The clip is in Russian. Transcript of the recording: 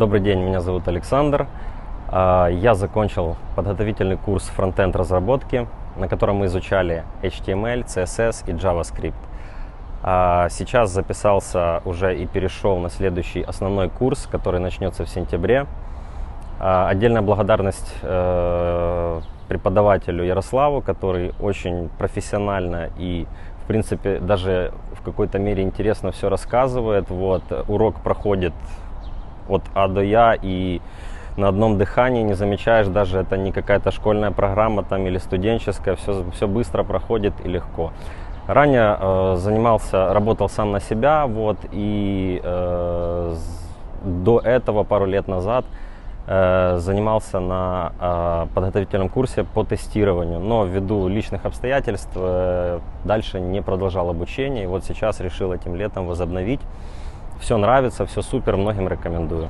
Добрый день, меня зовут Александр. А, Я закончил подготовительный курс фронтенд разработки, на котором мы изучали HTML, CSS и JavaScript. А Сейчас записался уже и перешел на следующий основной курс, который начнется в сентябре. А, Отдельная благодарность э, преподавателю Ярославу, который очень профессионально и, в принципе, даже в какой-то мере интересно все рассказывает. Вот, урок проходит от А до Я и на одном дыхании не замечаешь даже это не какая-то школьная программа там или студенческая, все, все быстро проходит и легко. Ранее э, занимался, работал сам на себя, вот, и э, до этого, пару лет назад, э, занимался на э, подготовительном курсе по тестированию, но ввиду личных обстоятельств э, дальше не продолжал обучение, и вот сейчас решил этим летом возобновить. Все нравится, все супер, многим рекомендую.